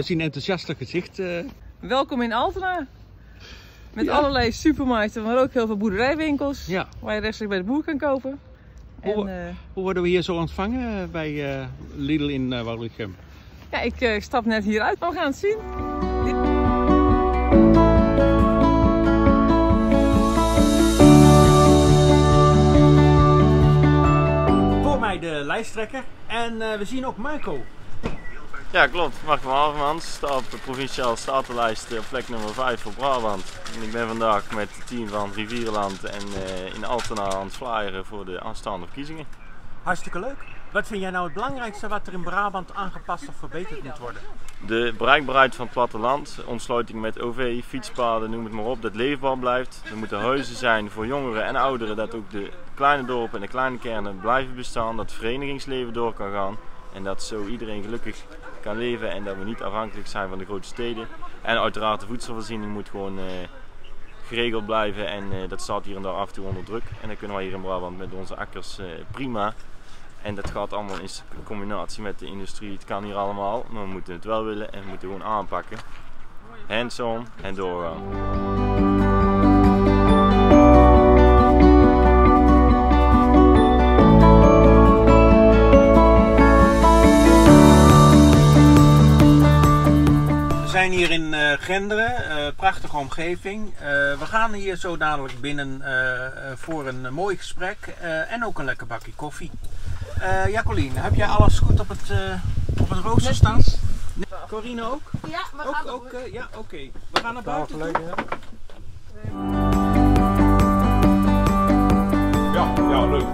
we zien een enthousiaste gezicht. eh. Welkom in Altena. Met Ja. allerlei supermarkten, maar ook heel veel boerderijwinkels. Ja. Waar je rechtstreeks bij de boer kan kopen. En, Hoe- eh, Hoe worden we hier zo ontvangen eh, bij eh, Lidl in uh, ja, ik eh, stap net hieruit, maar we gaan het zien. Voor mij de lijsttrekker en eh, we zien ook Marco. Ja, klopt. Mark van Algemans sta op de provinciale statenlijst op plek nummer 5 voor Brabant. En ik ben vandaag met het team van Rivierenland en eh, in Altena aan het flyeren voor de aanstaande verkiezingen. Hartstikke leuk. Wat vind jij nou het belangrijkste wat er in Brabant aangepast of verbeterd moet worden? De bereikbaarheid van het platteland, ontsluiting met OV, fietspaden, noem het maar op, dat leefbaar blijft. Er moeten huizen zijn voor jongeren en ouderen, dat ook de kleine dorpen en de kleine kernen blijven bestaan, dat het verenigingsleven door kan gaan. En dat zo iedereen gelukkig kan leven en dat we niet afhankelijk zijn van de grote steden. En uiteraard de voedselvoorziening moet gewoon eh, geregeld blijven en eh, dat staat hier en daar af en toe onder druk. En dat kunnen wij hier in Brabant met onze akkers eh, prima. En dat gaat allemaal in combinatie met de industrie. Het kan hier allemaal, maar we moeten het wel willen en we moeten gewoon aanpakken. Hands-on en doorgaan. Zijn hier in eh, Genderen, eh, prachtige omgeving. Eh, we gaan hier zo dadelijk binnen voor een mooi gesprek eh, en ook een lekker bakje koffie. Eh Jacqueline, heb jij alles goed op het, eh, op het rooster staan? Nee. Corine ook? Ja, we Ook, gaan ook eh, ja, oké. We gaan naar buiten toe. Ja, ja, leuk.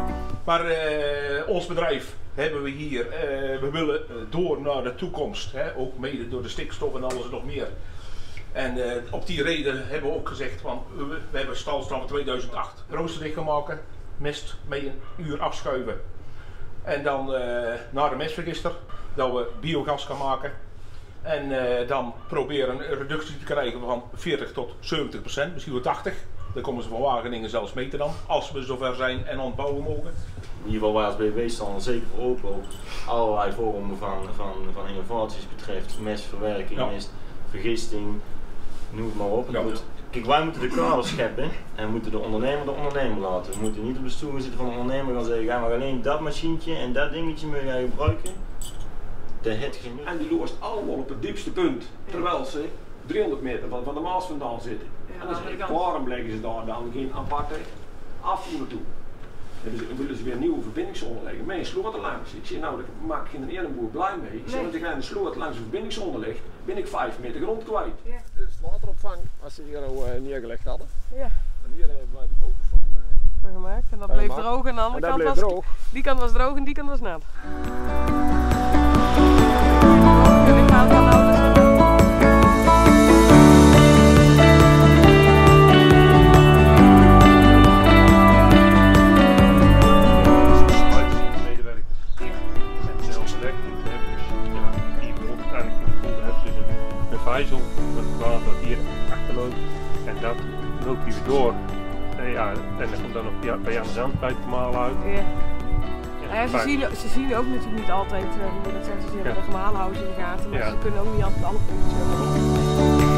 Maar eh, ons bedrijf hebben we hier. eh, we willen eh, door naar de toekomst. Hè? Ook mede door de stikstof en alles nog meer. En eh, op die reden hebben we ook gezegd: van, we, hebben stalstam van 2008 rooster dicht gaan maken. Mest mee een uur afschuiven. En dan naar de mestregister. Dat we biogas gaan maken. En dan proberen een reductie te krijgen van 40 tot 70 procent, misschien wel 80. Dan komen ze van Wageningen zelfs meten dan, als we zover zijn en aan het bouwen mogen. In ieder geval wij als BW staan er zeker voor open op allerlei vormen van, van, van innovaties betreft mestverwerking, Ja. mest, vergisting, noem het maar op. Het Ja. moet- kijk, wij moeten de kaders scheppen en moeten de ondernemer de ondernemer laten. We moeten niet op de stoel zitten van de ondernemer gaan zeggen, ja maar alleen dat machientje en dat dingetje moet jij gebruiken. Dat heeft geen nut. En die loost allemaal op het diepste punt. Terwijl ze 300 meter van, van de Maas vandaan zitten. en dan zeg ik, waarom leggen ze daar dan geen aparte afvoer toe? Ze, willen ze weer nieuwe verbindingszone leggen met een sloot langs. Ik zeg nou, daar maak geen ene boer blij mee. Ik zeg, als ik een sloot langs een verbindingszone leg, ben ik 5 meter grond kwijt. Dit is wateropvang, als ze hier al uh, neergelegd hadden. Ja. En hier hebben wij die foto's van, uh, Van gemaakt. En dat bleef gemaakt. droog en de en andere dat kant was... droog. Die kant was droog en die kant was nat. Vijzel, dat dat hier achterloopt. En dat loopt hij weer door. En ja, en dan komt dan nog bij Jan Zand bij het gemalen uit. Ja. Ja, Ja, ze, zien, ze zien ook natuurlijk niet altijd, eh, hoe dat zeggen, ze hebben de gemalen houden in de gaten, maar ze kunnen ook niet altijd alle puntjes helemaal